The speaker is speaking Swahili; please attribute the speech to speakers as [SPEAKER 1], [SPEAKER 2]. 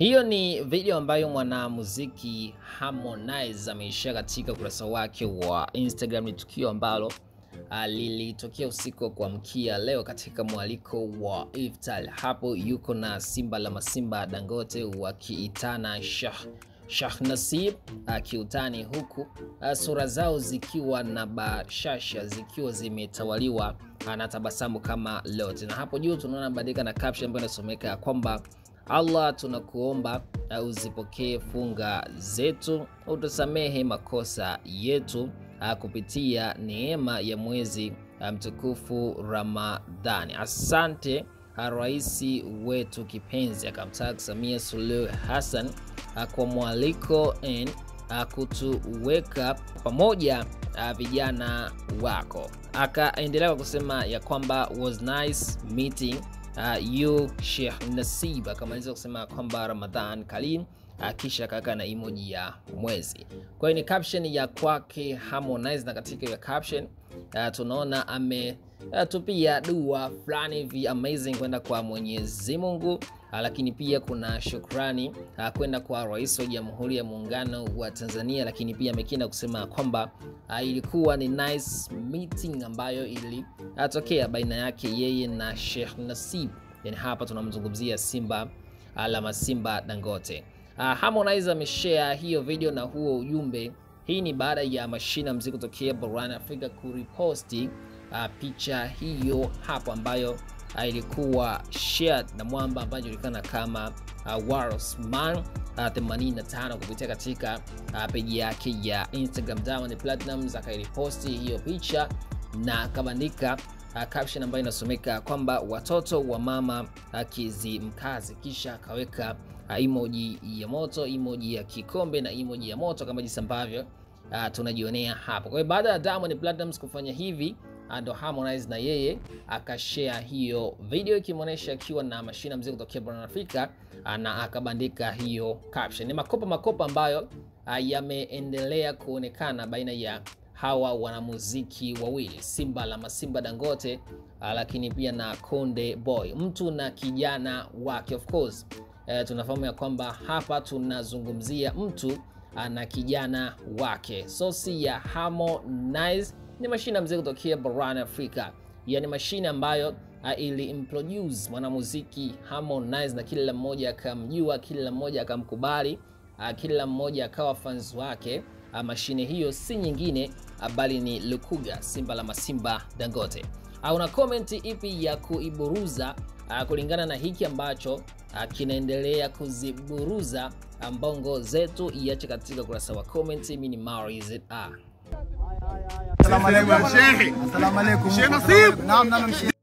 [SPEAKER 1] Hiyo ni video ambayo mwanamuziki Harmonize ameishia katika ukurasa wake wa Instagram. Ni tukio ambalo ah, lilitokea usiku wa kuamkia leo katika mwaliko wa iftar. Hapo yuko na Simba la Masimba Dangote wakiitana Shah Shah Nasib akiutani, huku ah, sura zao zikiwa na bashasha zikiwa zimetawaliwa na tabasamu kama lote, na hapo juu tunaona badika na caption ambayo inasomeka ya kwamba Allah tunakuomba uh, uzipokee funga zetu, utusamehe makosa yetu uh, kupitia neema ya mwezi uh, mtukufu Ramadhani. Asante rais wetu kipenzi, akamtaka Samia Suluhu Hassan kwa mwaliko uh, kutuweka pamoja vijana wako. Akaendelea kusema ya kwamba was nice meeting uh, you Sheikh Nasib akamaliza kusema kwamba Ramadhan Karim uh, kisha kaka na emoji ya mwezi. Kwa hiyo ni caption ya kwake Harmonize, na katika hiyo caption uh, tunaona ametupia uh, dua fulani hivi amazing kwenda kwa Mwenyezi Mungu lakini pia kuna shukrani uh, kwenda kwa Rais wa Jamhuri ya Muungano wa Tanzania, lakini pia amekina kusema kwamba uh, ilikuwa ni nice meeting ambayo ilitokea baina yake yeye na Sheikh Nasib. Yani hapa tunamzungumzia Simba alama la Masimba Dangote. Harmonize ameshare hiyo video na huo ujumbe. Hii ni baada ya mashina mziki kutokea barani Afrika kuriposti picha hiyo hapo ambayo uh, ilikuwa shared na mwamba ambaye anajulikana kama uh, Warosman uh, 85 kupitia katika uh, peji yake ya Instagram. Diamond Platnumz akairiposti hiyo picha na akabandika uh, caption ambayo inasomeka kwamba watoto wa mama uh, Kizimkazi, kisha akaweka uh, emoji ya moto, emoji ya kikombe na emoji ya moto kama jinsi ambavyo uh, tunajionea hapo. Kwa hiyo baada ya Diamond Platnumz kufanya hivi ndo Harmonize na yeye akashare hiyo video ikimwonyesha akiwa na mashina mzee kutokea barani Afrika na akabandika hiyo caption. Ni makopa makopa ambayo yameendelea kuonekana baina ya hawa wanamuziki wawili Simba la Masimba Dangote, lakini pia na Konde Boy, mtu na kijana wake. Of course e, tunafahamu ya kwamba hapa tunazungumzia mtu na kijana wake, so si ya Harmonize ni mashine ya mziki kutokea barani Afrika, yani mashine ambayo uh, iliimproduce mwanamuziki Harmonize na kila mmoja akamjua, kila mmoja akamkubali, uh, kila mmoja akawa fans wake. Uh, mashine hiyo si nyingine bali ni Lukuga, Simba la Masimba Dangote. Una comment ipi ya kuiburuza kulingana na hiki ambacho kinaendelea kuziburuza mbongo zetu? Iache katika ukurasa wa comment. Mimi ni Maurice
[SPEAKER 2] Assalamu alaikum.
[SPEAKER 3] Sheikh.
[SPEAKER 2] Assalamu alaikum.
[SPEAKER 3] Sheikh Nasib.
[SPEAKER 2] Naam, naam, Sheikh.